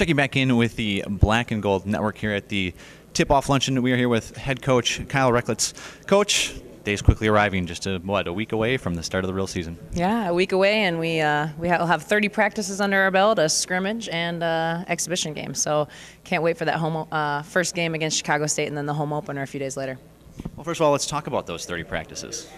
Checking back in with the Black and Gold Network here at the tip-off luncheon. We are here with head coach Kyle Rechlicz. Coach, days quickly arriving, just a, what a week away from the start of the real season. Yeah, a week away, and we uh, we will have 30 practices under our belt, a scrimmage and uh, exhibition game. So can't wait for that home uh, first game against Chicago State, and then the home opener a few days later. Well, first of all, let's talk about those 30 practices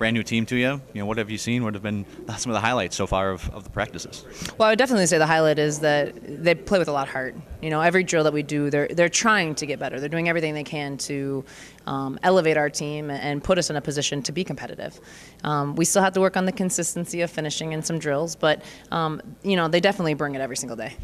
brand new team to you. You know, what have you seen? What have been some of the highlights so far of, of the practices? Well, I would definitely say the highlight is that they play with a lot of heart. You know, every drill that we do, they're they're trying to get better. They're doing everything they can to um, elevate our team and put us in a position to be competitive. Um, we still have to work on the consistency of finishing in some drills, but um, you know, they definitely bring it every single day.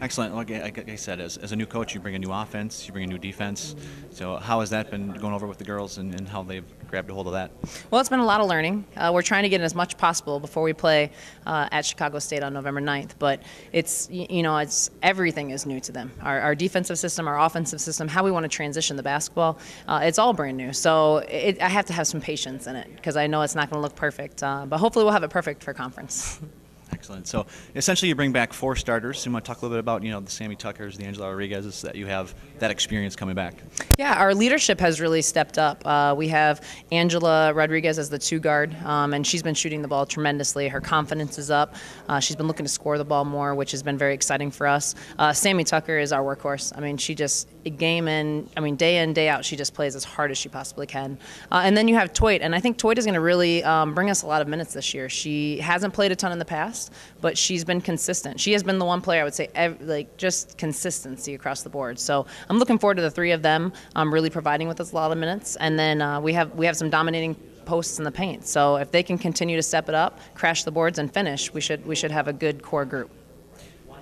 Excellent. Like, I said, as, as a new coach, you bring a new offense, you bring a new defense. So, how has that been going over with the girls and, and how they've grabbed a hold of that? Well, it's been a lot of learning. Uh, we're trying to get in as much possible before we play uh, at Chicago State on November 9th. But it's you know it's everything is new to them. Our, our defensive system, our offensive system, how we want to transition the basketball, uh, it's all brand new. So it, I have to have some patience in it because I know it's not going to look perfect. Uh, but hopefully, we'll have it perfect for conference. Excellent. So essentially, you bring back four starters. You want to talk a little bit about you know the Sammy Tuckers, the Angela Rodriguez's that you have that experience coming back. Yeah, our leadership has really stepped up. Uh, we have Angela Rodriguez as the two guard, um, and she's been shooting the ball tremendously. Her confidence is up. Uh, she's been looking to score the ball more, which has been very exciting for us. Uh, Sammy Tucker is our workhorse. I mean, she just game in, I mean, day in, day out, she just plays as hard as she possibly can. Uh, and then you have Toit, and I think Toit is going to really um, bring us a lot of minutes this year. She hasn't played a ton in the past, but she's been consistent. She has been the one player I would say, ev- like just consistency across the board. So I'm looking forward to the three of them um, really providing with us a lot of minutes. And then uh, we have we have some dominating posts in the paint. So if they can continue to step it up, crash the boards, and finish, we should we should have a good core group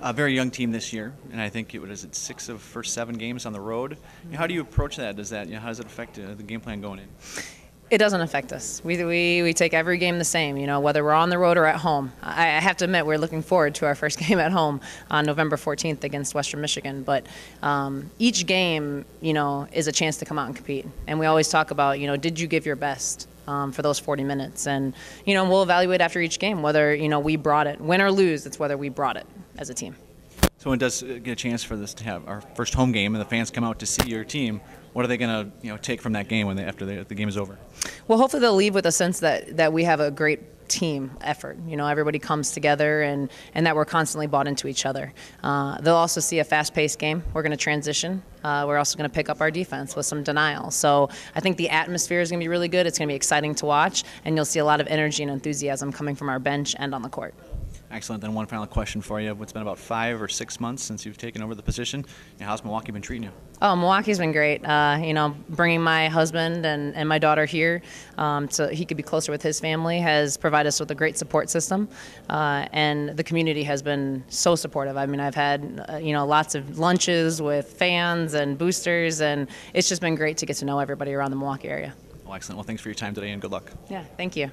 a very young team this year, and I think it was it six of first seven games on the road. How do you approach that? Does that you know, how does it affect uh, the game plan going in? It doesn't affect us. We, we, we take every game the same, you know, whether we're on the road or at home. I, I have to admit, we're looking forward to our first game at home on November 14th against Western Michigan. But um, each game, you know, is a chance to come out and compete. And we always talk about, you know, did you give your best? Um, for those 40 minutes, and you know we'll evaluate after each game whether you know we brought it, win or lose. It's whether we brought it as a team. So when it does get a chance for this to have our first home game and the fans come out to see your team, what are they going to you know take from that game when they, after the, the game is over? Well, hopefully they'll leave with a sense that that we have a great team effort. You know, everybody comes together and, and that we're constantly bought into each other. Uh, they'll also see a fast paced game. We're going to transition. Uh, we're also going to pick up our defense with some denial. So I think the atmosphere is going to be really good. It's going to be exciting to watch, and you'll see a lot of energy and enthusiasm coming from our bench and on the court. Excellent. Then one final question for you. It's been about five or six months since you've taken over the position. how's Milwaukee been treating you? Oh, Milwaukee's been great. Uh, you know, bringing my husband and, and my daughter here um, so he could be closer with his family has provided us with a great support system. Uh, and the community has been so supportive. I mean, I've had, uh, you know, lots of lunches with fans and boosters, and it's just been great to get to know everybody around the Milwaukee area. Well, excellent. Well, thanks for your time today and good luck. Yeah, thank you.